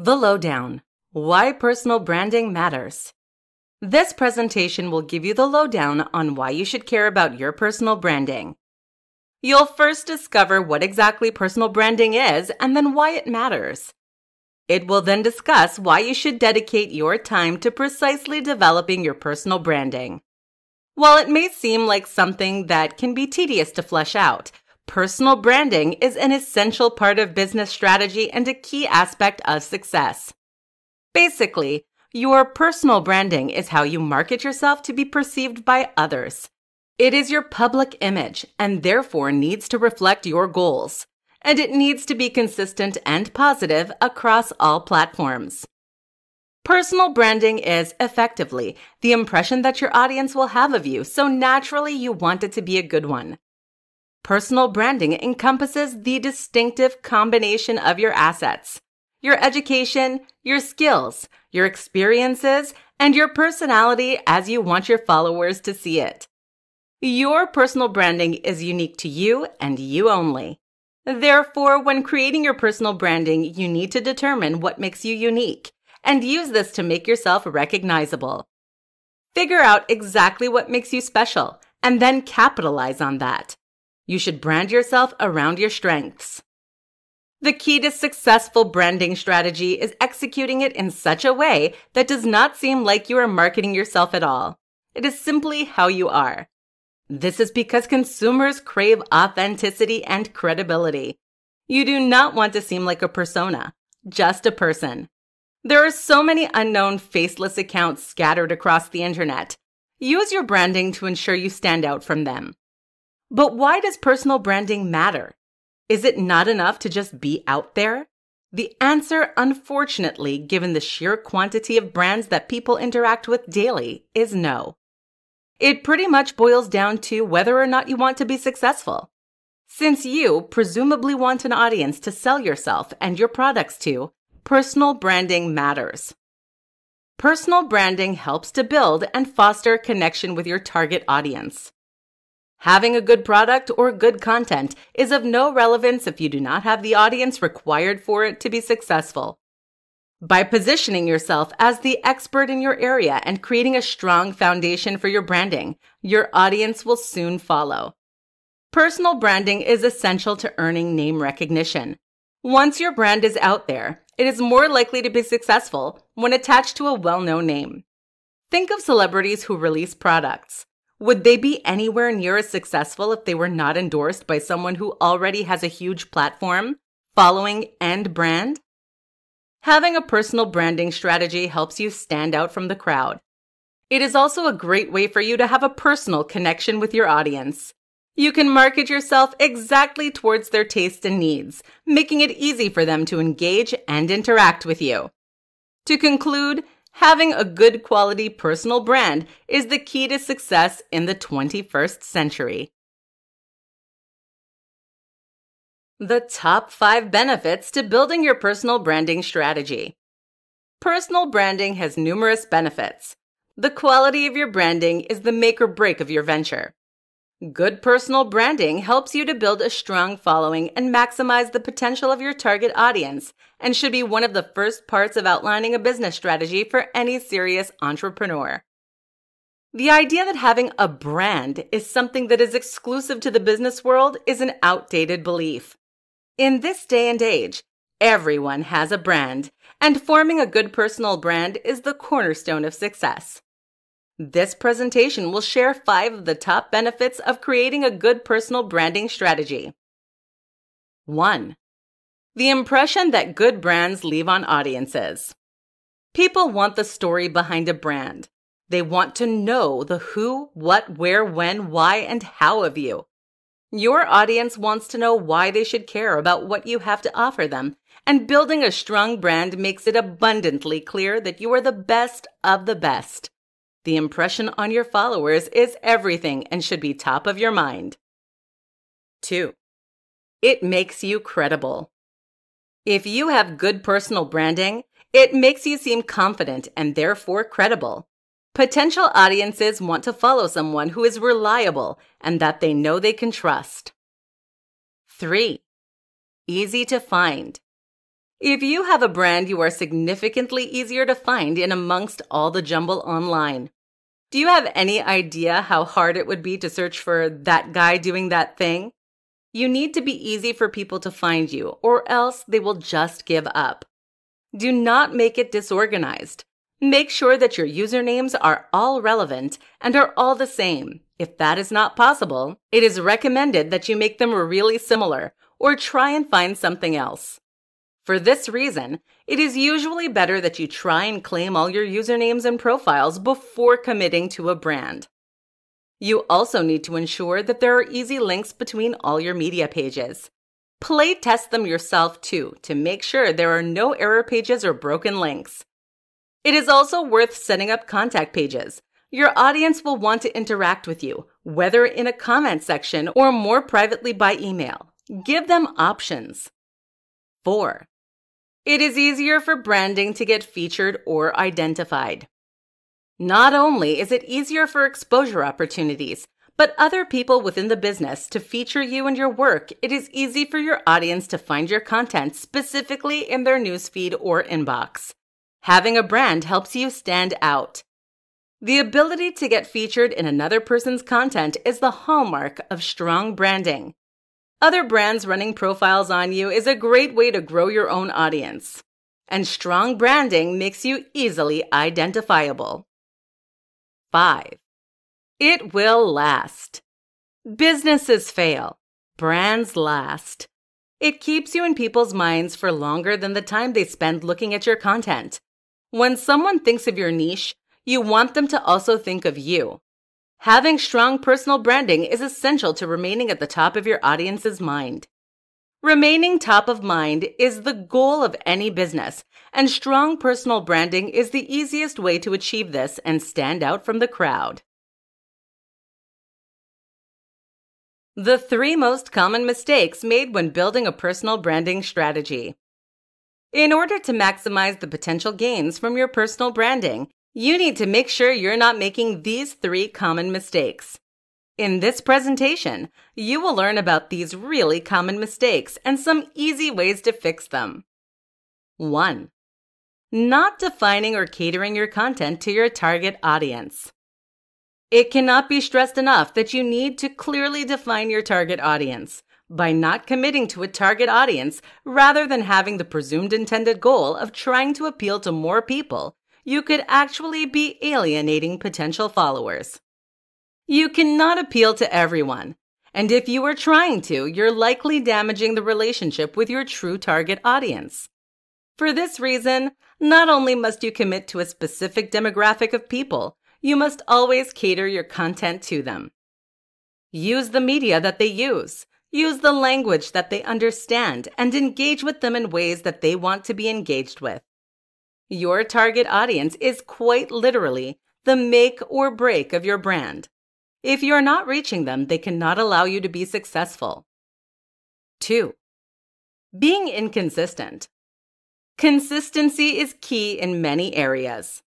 The Lowdown Why Personal Branding Matters. This presentation will give you the lowdown on why you should care about your personal branding. You'll first discover what exactly personal branding is and then why it matters. It will then discuss why you should dedicate your time to precisely developing your personal branding. While it may seem like something that can be tedious to flesh out, Personal branding is an essential part of business strategy and a key aspect of success. Basically, your personal branding is how you market yourself to be perceived by others. It is your public image and therefore needs to reflect your goals. And it needs to be consistent and positive across all platforms. Personal branding is effectively the impression that your audience will have of you, so naturally you want it to be a good one. Personal branding encompasses the distinctive combination of your assets, your education, your skills, your experiences, and your personality as you want your followers to see it. Your personal branding is unique to you and you only. Therefore, when creating your personal branding, you need to determine what makes you unique and use this to make yourself recognizable. Figure out exactly what makes you special and then capitalize on that. You should brand yourself around your strengths. The key to successful branding strategy is executing it in such a way that does not seem like you are marketing yourself at all. It is simply how you are. This is because consumers crave authenticity and credibility. You do not want to seem like a persona, just a person. There are so many unknown faceless accounts scattered across the internet. Use your branding to ensure you stand out from them. But why does personal branding matter? Is it not enough to just be out there? The answer, unfortunately, given the sheer quantity of brands that people interact with daily, is no. It pretty much boils down to whether or not you want to be successful. Since you presumably want an audience to sell yourself and your products to, personal branding matters. Personal branding helps to build and foster connection with your target audience. Having a good product or good content is of no relevance if you do not have the audience required for it to be successful. By positioning yourself as the expert in your area and creating a strong foundation for your branding, your audience will soon follow. Personal branding is essential to earning name recognition. Once your brand is out there, it is more likely to be successful when attached to a well known name. Think of celebrities who release products. Would they be anywhere near as successful if they were not endorsed by someone who already has a huge platform, following, and brand? Having a personal branding strategy helps you stand out from the crowd. It is also a great way for you to have a personal connection with your audience. You can market yourself exactly towards their tastes and needs, making it easy for them to engage and interact with you. To conclude, having a good quality personal brand is the key to success in the 21st century. The top five benefits to building your personal branding strategy. Personal branding has numerous benefits. The quality of your branding is the make or break of your venture. Good personal branding helps you to build a strong following and maximize the potential of your target audience and should be one of the first parts of outlining a business strategy for any serious entrepreneur. The idea that having a brand is something that is exclusive to the business world is an outdated belief. In this day and age, everyone has a brand, and forming a good personal brand is the cornerstone of success. This presentation will share five of the top benefits of creating a good personal branding strategy. 1. The impression that good brands leave on audiences. People want the story behind a brand. They want to know the who, what, where, when, why, and how of you. Your audience wants to know why they should care about what you have to offer them, and building a strong brand makes it abundantly clear that you are the best of the best. The impression on your followers is everything and should be top of your mind. 2. It makes you credible. If you have good personal branding, it makes you seem confident and therefore credible. Potential audiences want to follow someone who is reliable and that they know they can trust. 3. Easy to find. If you have a brand, you are significantly easier to find in amongst all the jumble online. Do you have any idea how hard it would be to search for that guy doing that thing? You need to be easy for people to find you, or else they will just give up. Do not make it disorganized. Make sure that your usernames are all relevant and are all the same. If that is not possible, it is recommended that you make them really similar or try and find something else. For this reason, it is usually better that you try and claim all your usernames and profiles before committing to a brand. You also need to ensure that there are easy links between all your media pages. Play test them yourself too to make sure there are no error pages or broken links. It is also worth setting up contact pages. Your audience will want to interact with you, whether in a comment section or more privately by email. Give them options. 4. It is easier for branding to get featured or identified. Not only is it easier for exposure opportunities, but other people within the business to feature you and your work, it is easy for your audience to find your content specifically in their newsfeed or inbox. Having a brand helps you stand out. The ability to get featured in another person's content is the hallmark of strong branding. Other brands running profiles on you is a great way to grow your own audience. And strong branding makes you easily identifiable. 5. It will last. Businesses fail. Brands last. It keeps you in people's minds for longer than the time they spend looking at your content. When someone thinks of your niche, you want them to also think of you. Having strong personal branding is essential to remaining at the top of your audience's mind. Remaining top of mind is the goal of any business, and strong personal branding is the easiest way to achieve this and stand out from the crowd. The three most common mistakes made when building a personal branding strategy. In order to maximize the potential gains from your personal branding, you need to make sure you're not making these three common mistakes. In this presentation, you will learn about these really common mistakes and some easy ways to fix them. 1. Not defining or catering your content to your target audience. It cannot be stressed enough that you need to clearly define your target audience by not committing to a target audience rather than having the presumed intended goal of trying to appeal to more people you could actually be alienating potential followers. You cannot appeal to everyone, and if you are trying to, you're likely damaging the relationship with your true target audience. For this reason, not only must you commit to a specific demographic of people, you must always cater your content to them. Use the media that they use. Use the language that they understand and engage with them in ways that they want to be engaged with. Your target audience is quite literally the make or break of your brand. If you're not reaching them, they cannot allow you to be successful. 2. Being inconsistent. Consistency is key in many areas.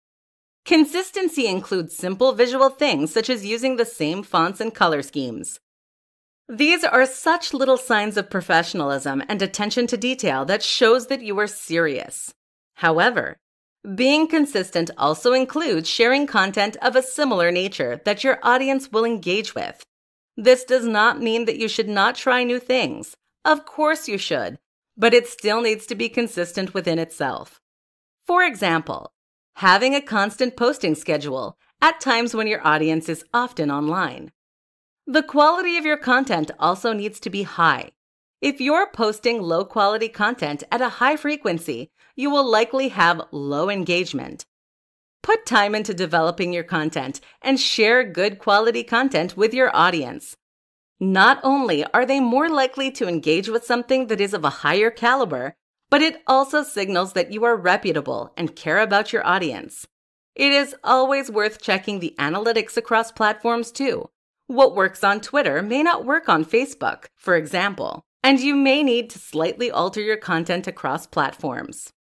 Consistency includes simple visual things such as using the same fonts and color schemes. These are such little signs of professionalism and attention to detail that shows that you are serious. However, being consistent also includes sharing content of a similar nature that your audience will engage with. This does not mean that you should not try new things. Of course you should, but it still needs to be consistent within itself. For example, having a constant posting schedule at times when your audience is often online. The quality of your content also needs to be high. If you're posting low quality content at a high frequency, you will likely have low engagement. Put time into developing your content and share good quality content with your audience. Not only are they more likely to engage with something that is of a higher caliber, but it also signals that you are reputable and care about your audience. It is always worth checking the analytics across platforms too. What works on Twitter may not work on Facebook, for example, and you may need to slightly alter your content across platforms.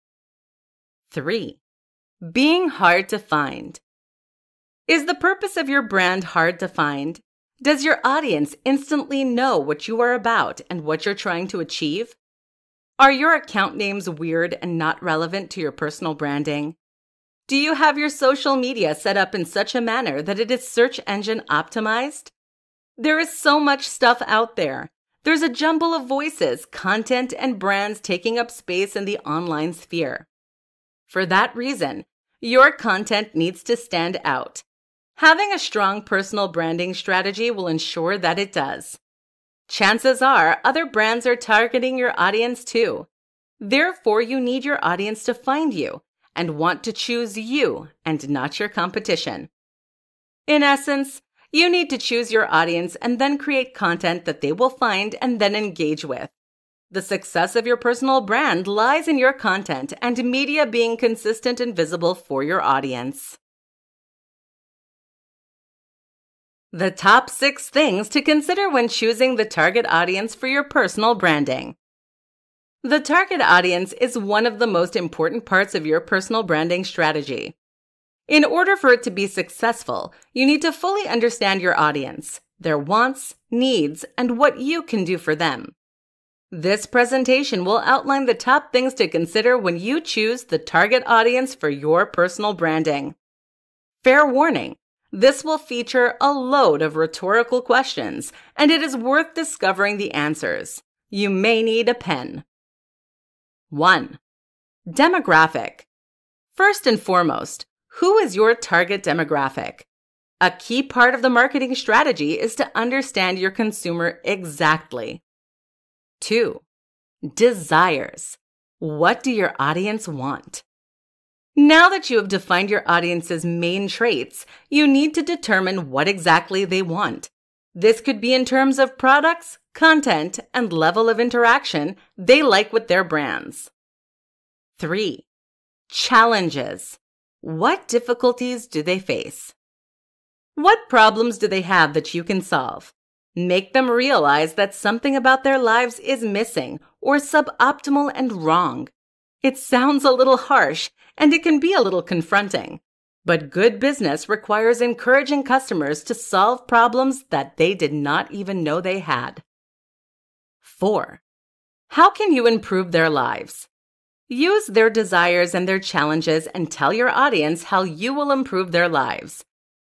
3. Being hard to find. Is the purpose of your brand hard to find? Does your audience instantly know what you are about and what you're trying to achieve? Are your account names weird and not relevant to your personal branding? Do you have your social media set up in such a manner that it is search engine optimized? There is so much stuff out there. There's a jumble of voices, content, and brands taking up space in the online sphere. For that reason, your content needs to stand out. Having a strong personal branding strategy will ensure that it does. Chances are other brands are targeting your audience too. Therefore, you need your audience to find you and want to choose you and not your competition. In essence, you need to choose your audience and then create content that they will find and then engage with. The success of your personal brand lies in your content and media being consistent and visible for your audience. The top six things to consider when choosing the target audience for your personal branding. The target audience is one of the most important parts of your personal branding strategy. In order for it to be successful, you need to fully understand your audience, their wants, needs, and what you can do for them. This presentation will outline the top things to consider when you choose the target audience for your personal branding. Fair warning, this will feature a load of rhetorical questions, and it is worth discovering the answers. You may need a pen. 1. Demographic. First and foremost, who is your target demographic? A key part of the marketing strategy is to understand your consumer exactly. 2. Desires. What do your audience want? Now that you have defined your audience's main traits, you need to determine what exactly they want. This could be in terms of products, content, and level of interaction they like with their brands. 3. Challenges. What difficulties do they face? What problems do they have that you can solve? Make them realize that something about their lives is missing or suboptimal and wrong. It sounds a little harsh and it can be a little confronting. But good business requires encouraging customers to solve problems that they did not even know they had. 4. How can you improve their lives? Use their desires and their challenges and tell your audience how you will improve their lives.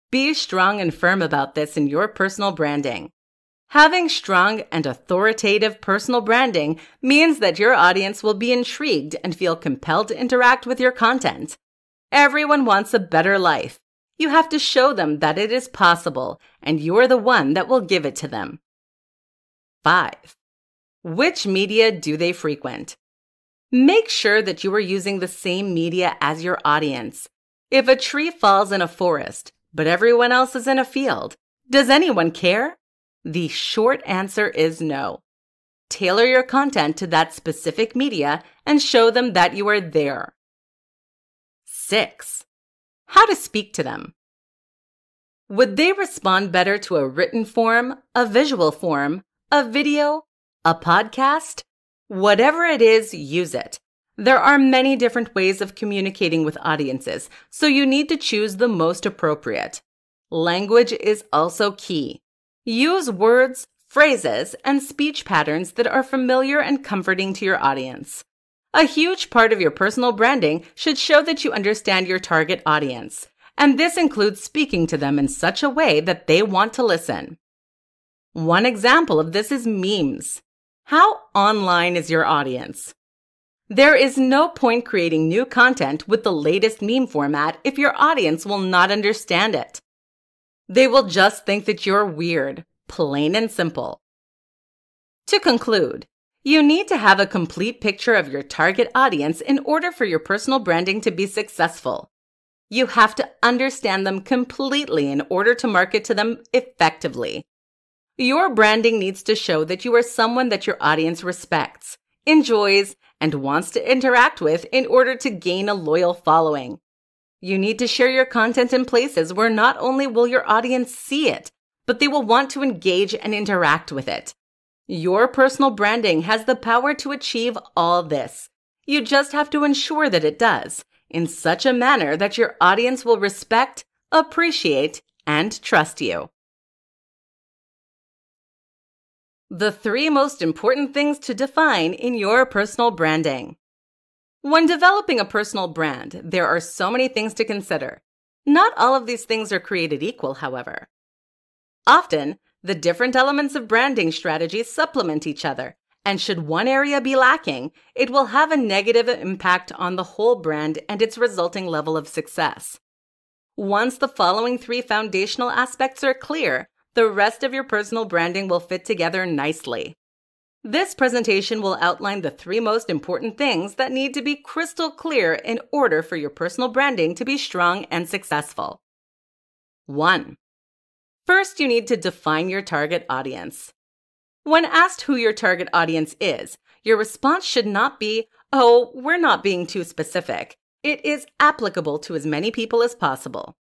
Be strong and firm about this in your personal branding. Having strong and authoritative personal branding means that your audience will be intrigued and feel compelled to interact with your content. Everyone wants a better life. You have to show them that it is possible, and you're the one that will give it to them. 5. Which media do they frequent? Make sure that you are using the same media as your audience. If a tree falls in a forest, but everyone else is in a field, does anyone care? The short answer is no. Tailor your content to that specific media and show them that you are there. 6. How to speak to them. Would they respond better to a written form, a visual form, a video, a podcast, Whatever it is, use it. There are many different ways of communicating with audiences, so you need to choose the most appropriate. Language is also key. Use words, phrases, and speech patterns that are familiar and comforting to your audience. A huge part of your personal branding should show that you understand your target audience, and this includes speaking to them in such a way that they want to listen. One example of this is memes. How online is your audience? There is no point creating new content with the latest meme format if your audience will not understand it. They will just think that you're weird, plain and simple. To conclude, you need to have a complete picture of your target audience in order for your personal branding to be successful. You have to understand them completely in order to market to them effectively. Your branding needs to show that you are someone that your audience respects, enjoys, and wants to interact with in order to gain a loyal following. You need to share your content in places where not only will your audience see it, but they will want to engage and interact with it. Your personal branding has the power to achieve all this. You just have to ensure that it does in such a manner that your audience will respect, appreciate, and trust you. The three most important things to define in your personal branding. When developing a personal brand, there are so many things to consider. Not all of these things are created equal, however. Often, the different elements of branding strategies supplement each other, and should one area be lacking, it will have a negative impact on the whole brand and its resulting level of success. Once the following three foundational aspects are clear, the rest of your personal branding will fit together nicely. This presentation will outline the three most important things that need to be crystal clear in order for your personal branding to be strong and successful. 1. First, you need to define your target audience. When asked who your target audience is, your response should not be, Oh, we're not being too specific. It is applicable to as many people as possible.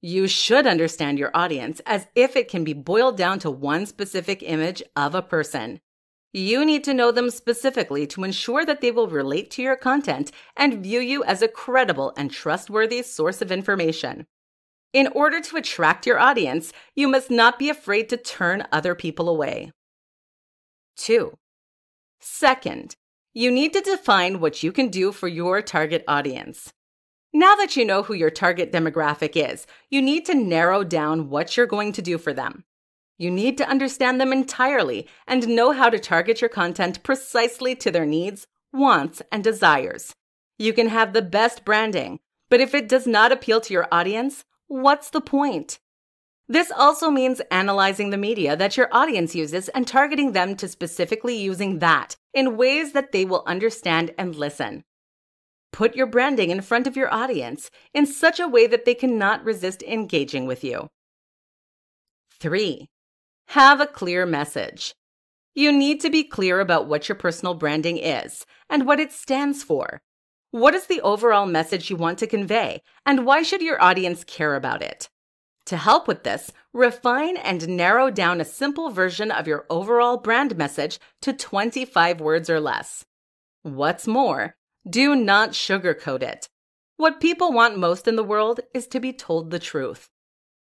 You should understand your audience as if it can be boiled down to one specific image of a person. You need to know them specifically to ensure that they will relate to your content and view you as a credible and trustworthy source of information. In order to attract your audience, you must not be afraid to turn other people away. 2. Second, you need to define what you can do for your target audience. Now that you know who your target demographic is, you need to narrow down what you're going to do for them. You need to understand them entirely and know how to target your content precisely to their needs, wants, and desires. You can have the best branding, but if it does not appeal to your audience, what's the point? This also means analyzing the media that your audience uses and targeting them to specifically using that in ways that they will understand and listen. Put your branding in front of your audience in such a way that they cannot resist engaging with you. 3. Have a clear message. You need to be clear about what your personal branding is and what it stands for. What is the overall message you want to convey, and why should your audience care about it? To help with this, refine and narrow down a simple version of your overall brand message to 25 words or less. What's more, do not sugarcoat it. What people want most in the world is to be told the truth.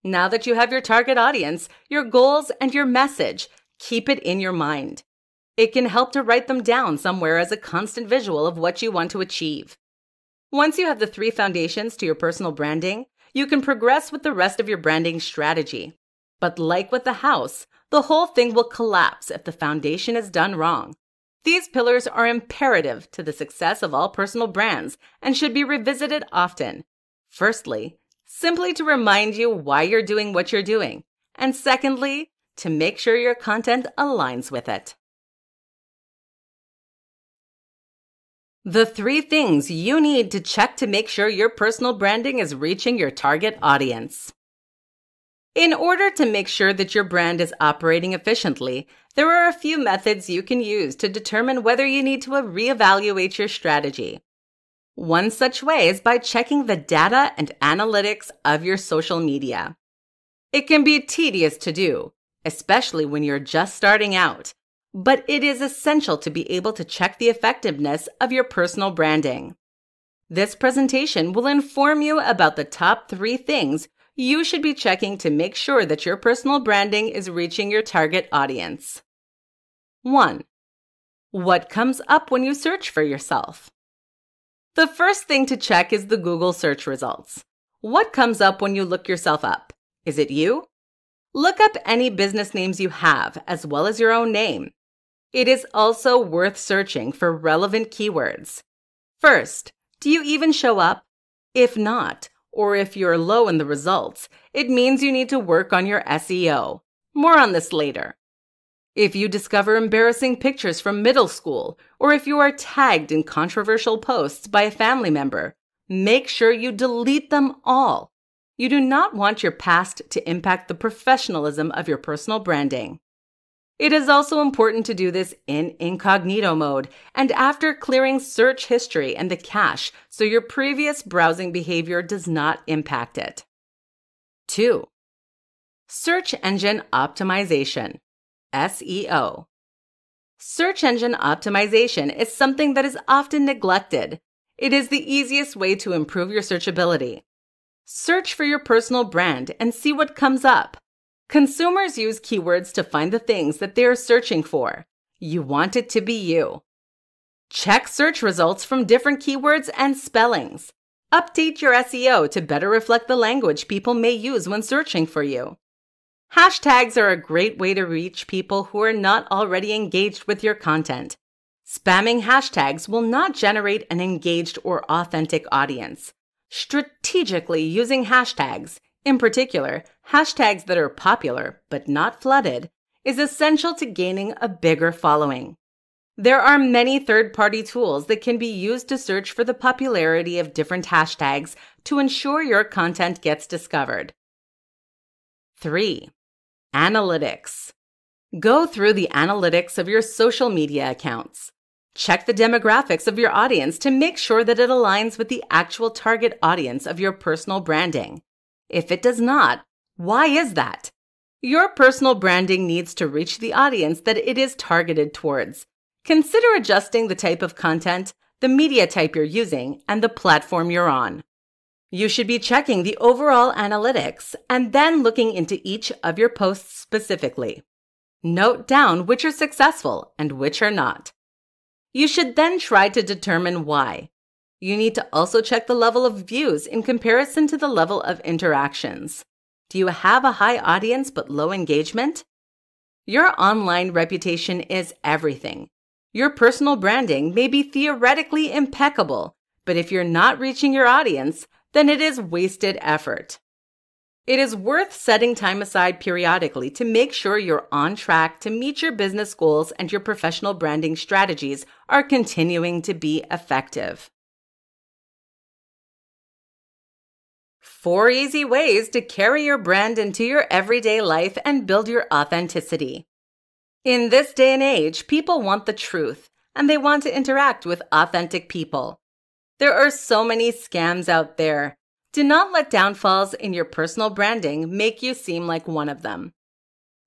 Now that you have your target audience, your goals, and your message, keep it in your mind. It can help to write them down somewhere as a constant visual of what you want to achieve. Once you have the three foundations to your personal branding, you can progress with the rest of your branding strategy. But like with the house, the whole thing will collapse if the foundation is done wrong. These pillars are imperative to the success of all personal brands and should be revisited often. Firstly, simply to remind you why you're doing what you're doing. And secondly, to make sure your content aligns with it. The three things you need to check to make sure your personal branding is reaching your target audience. In order to make sure that your brand is operating efficiently, there are a few methods you can use to determine whether you need to reevaluate your strategy. One such way is by checking the data and analytics of your social media. It can be tedious to do, especially when you're just starting out, but it is essential to be able to check the effectiveness of your personal branding. This presentation will inform you about the top three things you should be checking to make sure that your personal branding is reaching your target audience. 1. What comes up when you search for yourself? The first thing to check is the Google search results. What comes up when you look yourself up? Is it you? Look up any business names you have, as well as your own name. It is also worth searching for relevant keywords. First, do you even show up? If not, or if you're low in the results, it means you need to work on your SEO. More on this later. If you discover embarrassing pictures from middle school, or if you are tagged in controversial posts by a family member, make sure you delete them all. You do not want your past to impact the professionalism of your personal branding. It is also important to do this in incognito mode and after clearing search history and the cache so your previous browsing behavior does not impact it. 2. Search Engine Optimization SEO. Search engine optimization is something that is often neglected. It is the easiest way to improve your searchability. Search for your personal brand and see what comes up. Consumers use keywords to find the things that they are searching for. You want it to be you. Check search results from different keywords and spellings. Update your SEO to better reflect the language people may use when searching for you. Hashtags are a great way to reach people who are not already engaged with your content. Spamming hashtags will not generate an engaged or authentic audience. Strategically using hashtags, in particular, hashtags that are popular but not flooded, is essential to gaining a bigger following. There are many third party tools that can be used to search for the popularity of different hashtags to ensure your content gets discovered. 3. Analytics. Go through the analytics of your social media accounts. Check the demographics of your audience to make sure that it aligns with the actual target audience of your personal branding. If it does not, why is that? Your personal branding needs to reach the audience that it is targeted towards. Consider adjusting the type of content, the media type you're using, and the platform you're on. You should be checking the overall analytics and then looking into each of your posts specifically. Note down which are successful and which are not. You should then try to determine why. You need to also check the level of views in comparison to the level of interactions. Do you have a high audience but low engagement? Your online reputation is everything. Your personal branding may be theoretically impeccable, but if you're not reaching your audience, then it is wasted effort. It is worth setting time aside periodically to make sure you're on track to meet your business goals and your professional branding strategies are continuing to be effective. Four easy ways to carry your brand into your everyday life and build your authenticity. In this day and age, people want the truth and they want to interact with authentic people. There are so many scams out there. Do not let downfalls in your personal branding make you seem like one of them.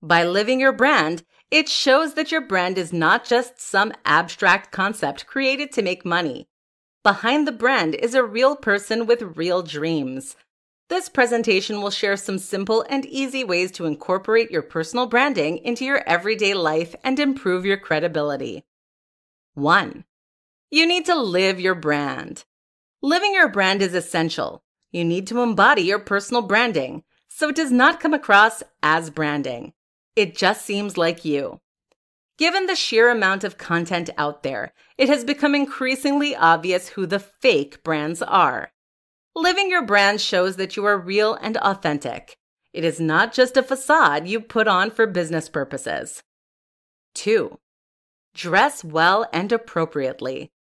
By living your brand, it shows that your brand is not just some abstract concept created to make money. Behind the brand is a real person with real dreams. This presentation will share some simple and easy ways to incorporate your personal branding into your everyday life and improve your credibility. 1. You need to live your brand. Living your brand is essential. You need to embody your personal branding so it does not come across as branding. It just seems like you. Given the sheer amount of content out there, it has become increasingly obvious who the fake brands are. Living your brand shows that you are real and authentic. It is not just a facade you put on for business purposes. 2. Dress well and appropriately.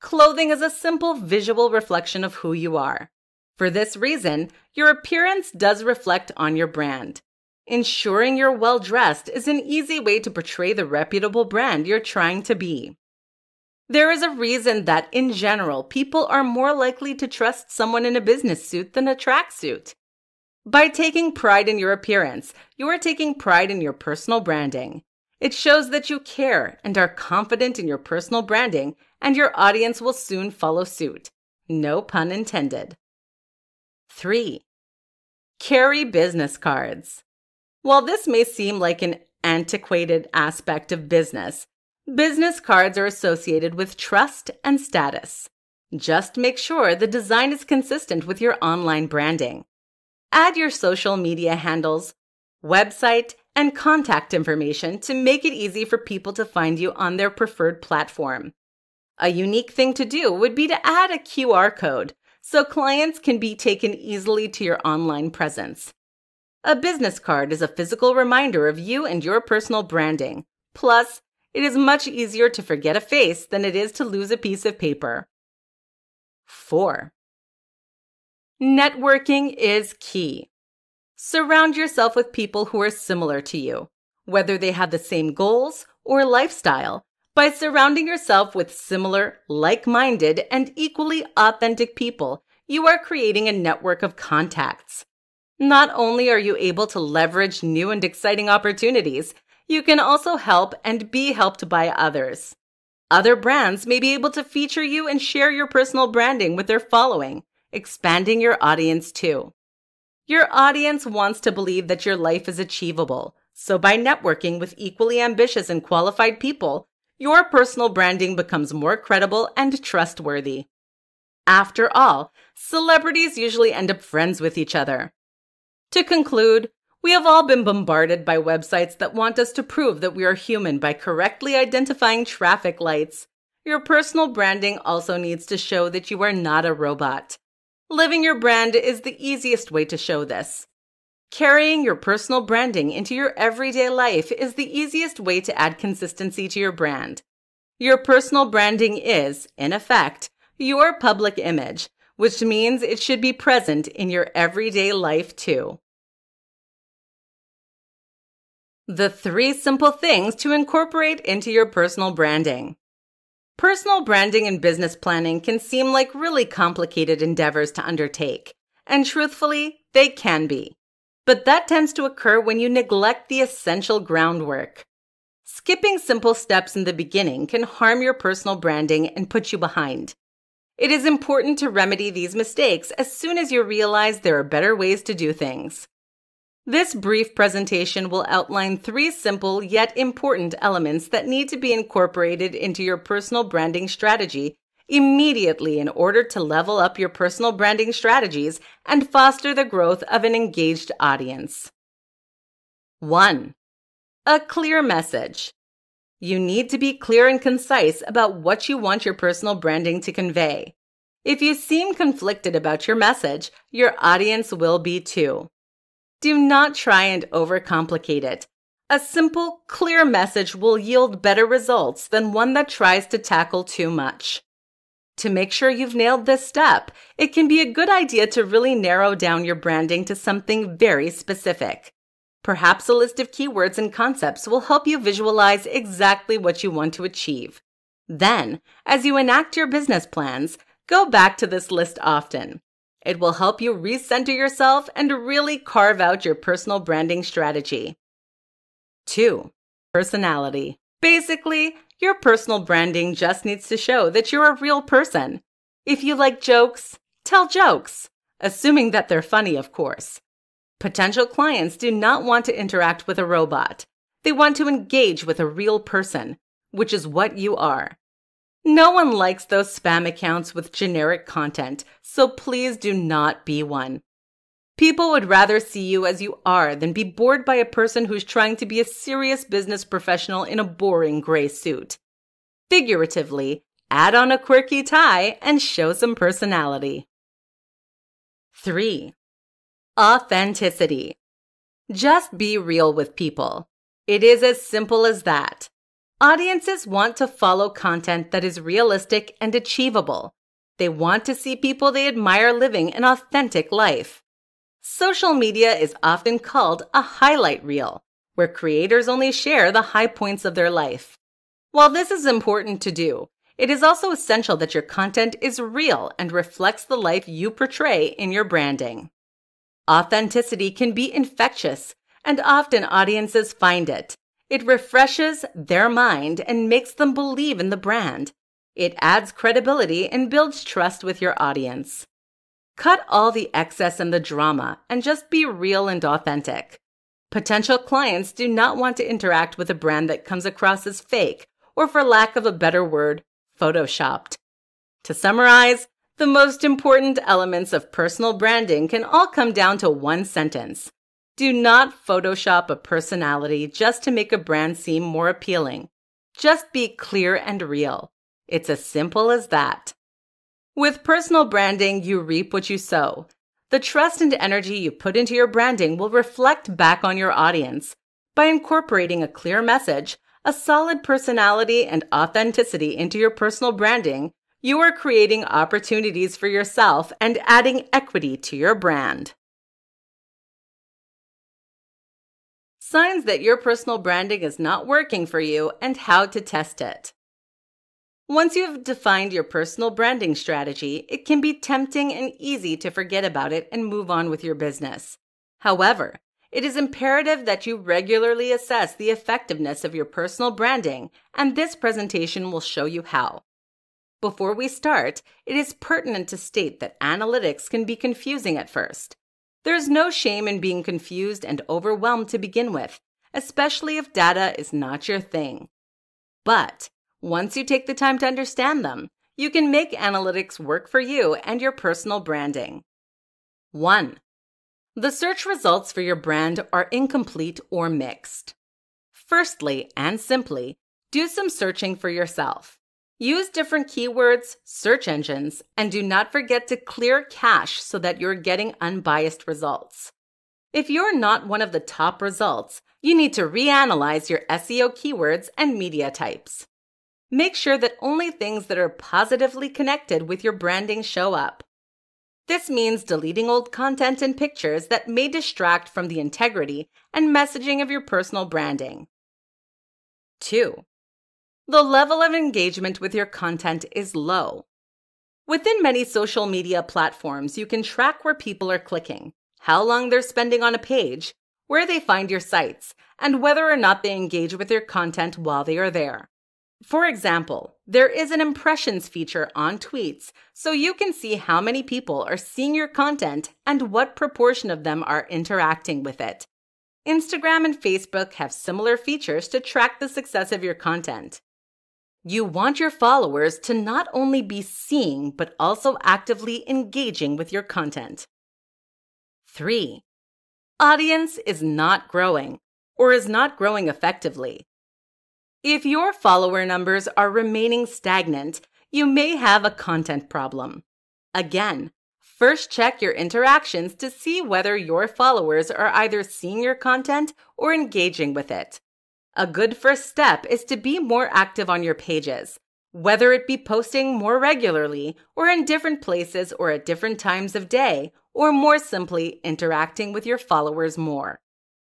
Clothing is a simple visual reflection of who you are. For this reason, your appearance does reflect on your brand. Ensuring you're well dressed is an easy way to portray the reputable brand you're trying to be. There is a reason that, in general, people are more likely to trust someone in a business suit than a tracksuit. By taking pride in your appearance, you are taking pride in your personal branding. It shows that you care and are confident in your personal branding, and your audience will soon follow suit. No pun intended. 3. Carry business cards. While this may seem like an antiquated aspect of business, Business cards are associated with trust and status. Just make sure the design is consistent with your online branding. Add your social media handles, website, and contact information to make it easy for people to find you on their preferred platform. A unique thing to do would be to add a QR code so clients can be taken easily to your online presence. A business card is a physical reminder of you and your personal branding. Plus, it is much easier to forget a face than it is to lose a piece of paper. 4. Networking is key. Surround yourself with people who are similar to you, whether they have the same goals or lifestyle. By surrounding yourself with similar, like minded, and equally authentic people, you are creating a network of contacts. Not only are you able to leverage new and exciting opportunities, you can also help and be helped by others. Other brands may be able to feature you and share your personal branding with their following, expanding your audience too. Your audience wants to believe that your life is achievable. So, by networking with equally ambitious and qualified people, your personal branding becomes more credible and trustworthy. After all, celebrities usually end up friends with each other. To conclude, we have all been bombarded by websites that want us to prove that we are human by correctly identifying traffic lights. Your personal branding also needs to show that you are not a robot. Living your brand is the easiest way to show this. Carrying your personal branding into your everyday life is the easiest way to add consistency to your brand. Your personal branding is, in effect, your public image, which means it should be present in your everyday life too. The three simple things to incorporate into your personal branding. Personal branding and business planning can seem like really complicated endeavors to undertake, and truthfully, they can be. But that tends to occur when you neglect the essential groundwork. Skipping simple steps in the beginning can harm your personal branding and put you behind. It is important to remedy these mistakes as soon as you realize there are better ways to do things. This brief presentation will outline three simple yet important elements that need to be incorporated into your personal branding strategy immediately in order to level up your personal branding strategies and foster the growth of an engaged audience. 1. A clear message. You need to be clear and concise about what you want your personal branding to convey. If you seem conflicted about your message, your audience will be too. Do not try and overcomplicate it. A simple, clear message will yield better results than one that tries to tackle too much. To make sure you've nailed this step, it can be a good idea to really narrow down your branding to something very specific. Perhaps a list of keywords and concepts will help you visualize exactly what you want to achieve. Then, as you enact your business plans, go back to this list often. It will help you recenter yourself and really carve out your personal branding strategy. 2. Personality. Basically, your personal branding just needs to show that you're a real person. If you like jokes, tell jokes, assuming that they're funny, of course. Potential clients do not want to interact with a robot. They want to engage with a real person, which is what you are. No one likes those spam accounts with generic content, so please do not be one. People would rather see you as you are than be bored by a person who's trying to be a serious business professional in a boring gray suit. Figuratively, add on a quirky tie and show some personality. 3. Authenticity. Just be real with people. It is as simple as that. Audiences want to follow content that is realistic and achievable. They want to see people they admire living an authentic life. Social media is often called a highlight reel, where creators only share the high points of their life. While this is important to do, it is also essential that your content is real and reflects the life you portray in your branding. Authenticity can be infectious, and often audiences find it. It refreshes their mind and makes them believe in the brand. It adds credibility and builds trust with your audience. Cut all the excess and the drama and just be real and authentic. Potential clients do not want to interact with a brand that comes across as fake or, for lack of a better word, photoshopped. To summarize, the most important elements of personal branding can all come down to one sentence. Do not Photoshop a personality just to make a brand seem more appealing. Just be clear and real. It's as simple as that. With personal branding, you reap what you sow. The trust and energy you put into your branding will reflect back on your audience. By incorporating a clear message, a solid personality, and authenticity into your personal branding, you are creating opportunities for yourself and adding equity to your brand. Signs that your personal branding is not working for you and how to test it. Once you have defined your personal branding strategy, it can be tempting and easy to forget about it and move on with your business. However, it is imperative that you regularly assess the effectiveness of your personal branding, and this presentation will show you how. Before we start, it is pertinent to state that analytics can be confusing at first. There's no shame in being confused and overwhelmed to begin with, especially if data is not your thing. But once you take the time to understand them, you can make analytics work for you and your personal branding. 1. The search results for your brand are incomplete or mixed. Firstly, and simply, do some searching for yourself. Use different keywords, search engines, and do not forget to clear cache so that you're getting unbiased results. If you're not one of the top results, you need to reanalyze your SEO keywords and media types. Make sure that only things that are positively connected with your branding show up. This means deleting old content and pictures that may distract from the integrity and messaging of your personal branding. 2. The level of engagement with your content is low. Within many social media platforms, you can track where people are clicking, how long they're spending on a page, where they find your sites, and whether or not they engage with your content while they are there. For example, there is an impressions feature on tweets, so you can see how many people are seeing your content and what proportion of them are interacting with it. Instagram and Facebook have similar features to track the success of your content. You want your followers to not only be seeing, but also actively engaging with your content. 3. Audience is not growing or is not growing effectively. If your follower numbers are remaining stagnant, you may have a content problem. Again, first check your interactions to see whether your followers are either seeing your content or engaging with it. A good first step is to be more active on your pages, whether it be posting more regularly or in different places or at different times of day, or more simply interacting with your followers more.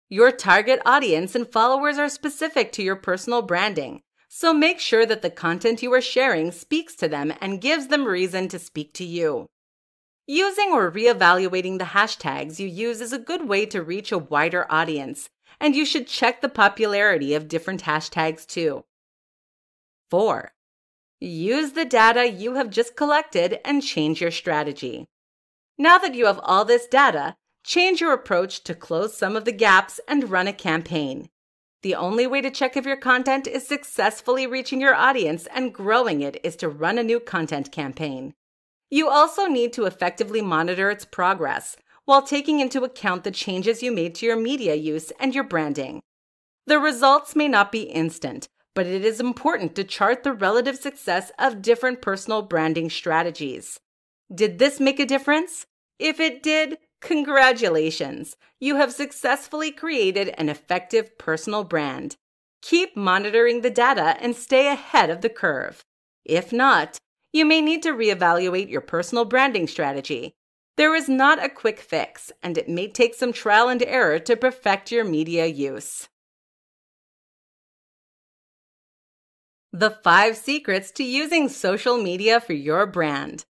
Your target audience and followers are specific to your personal branding, so make sure that the content you are sharing speaks to them and gives them reason to speak to you. Using or reevaluating the hashtags you use is a good way to reach a wider audience, and you should check the popularity of different hashtags too. 4. Use the data you have just collected and change your strategy. Now that you have all this data, Change your approach to close some of the gaps and run a campaign. The only way to check if your content is successfully reaching your audience and growing it is to run a new content campaign. You also need to effectively monitor its progress while taking into account the changes you made to your media use and your branding. The results may not be instant, but it is important to chart the relative success of different personal branding strategies. Did this make a difference? If it did, Congratulations! You have successfully created an effective personal brand. Keep monitoring the data and stay ahead of the curve. If not, you may need to reevaluate your personal branding strategy. There is not a quick fix, and it may take some trial and error to perfect your media use. The five secrets to using social media for your brand.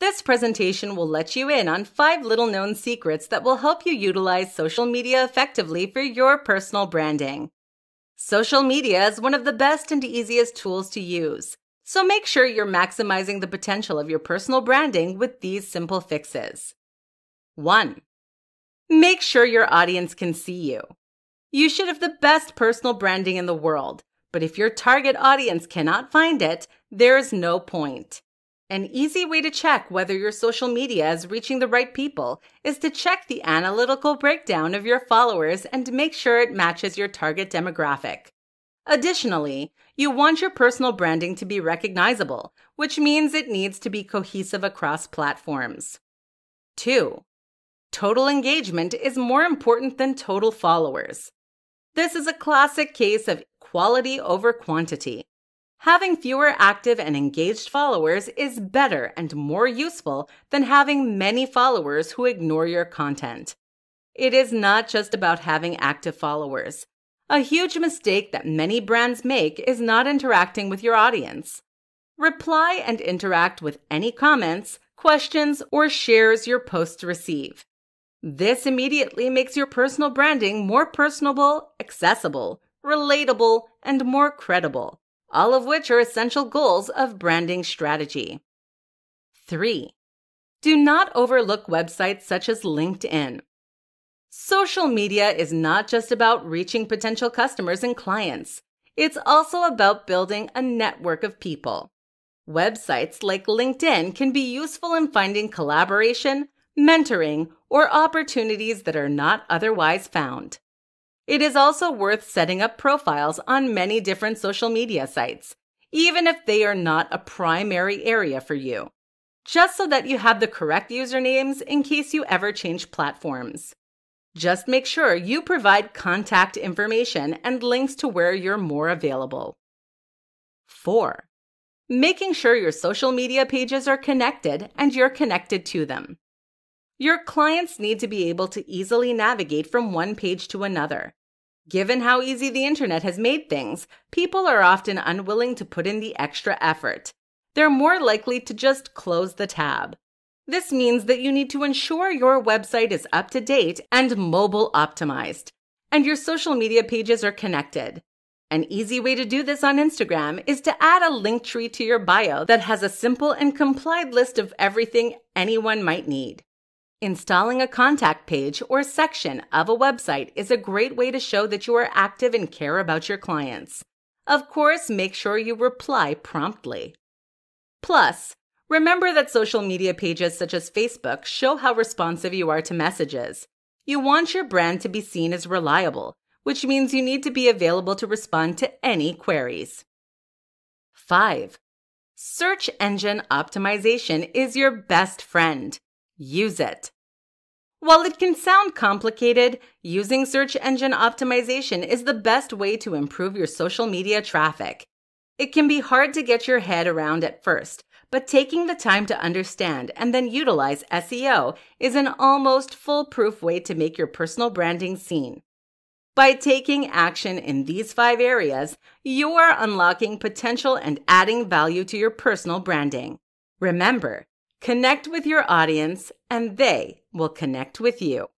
This presentation will let you in on five little known secrets that will help you utilize social media effectively for your personal branding. Social media is one of the best and easiest tools to use, so make sure you're maximizing the potential of your personal branding with these simple fixes. 1. Make sure your audience can see you. You should have the best personal branding in the world, but if your target audience cannot find it, there's no point. An easy way to check whether your social media is reaching the right people is to check the analytical breakdown of your followers and make sure it matches your target demographic. Additionally, you want your personal branding to be recognizable, which means it needs to be cohesive across platforms. 2. Total engagement is more important than total followers. This is a classic case of quality over quantity. Having fewer active and engaged followers is better and more useful than having many followers who ignore your content. It is not just about having active followers. A huge mistake that many brands make is not interacting with your audience. Reply and interact with any comments, questions, or shares your posts receive. This immediately makes your personal branding more personable, accessible, relatable, and more credible all of which are essential goals of branding strategy. 3. Do not overlook websites such as LinkedIn. Social media is not just about reaching potential customers and clients, it's also about building a network of people. Websites like LinkedIn can be useful in finding collaboration, mentoring, or opportunities that are not otherwise found. It is also worth setting up profiles on many different social media sites, even if they are not a primary area for you, just so that you have the correct usernames in case you ever change platforms. Just make sure you provide contact information and links to where you're more available. 4. Making sure your social media pages are connected and you're connected to them. Your clients need to be able to easily navigate from one page to another. Given how easy the internet has made things, people are often unwilling to put in the extra effort. They're more likely to just close the tab. This means that you need to ensure your website is up to date and mobile optimized, and your social media pages are connected. An easy way to do this on Instagram is to add a Linktree to your bio that has a simple and complied list of everything anyone might need. Installing a contact page or section of a website is a great way to show that you are active and care about your clients. Of course, make sure you reply promptly. Plus, remember that social media pages such as Facebook show how responsive you are to messages. You want your brand to be seen as reliable, which means you need to be available to respond to any queries. 5. Search engine optimization is your best friend use it. While it can sound complicated, using search engine optimization is the best way to improve your social media traffic. It can be hard to get your head around at first, but taking the time to understand and then utilize SEO is an almost foolproof way to make your personal branding seen. By taking action in these five areas, you are unlocking potential and adding value to your personal branding. Remember, Connect with your audience, and they will connect with you.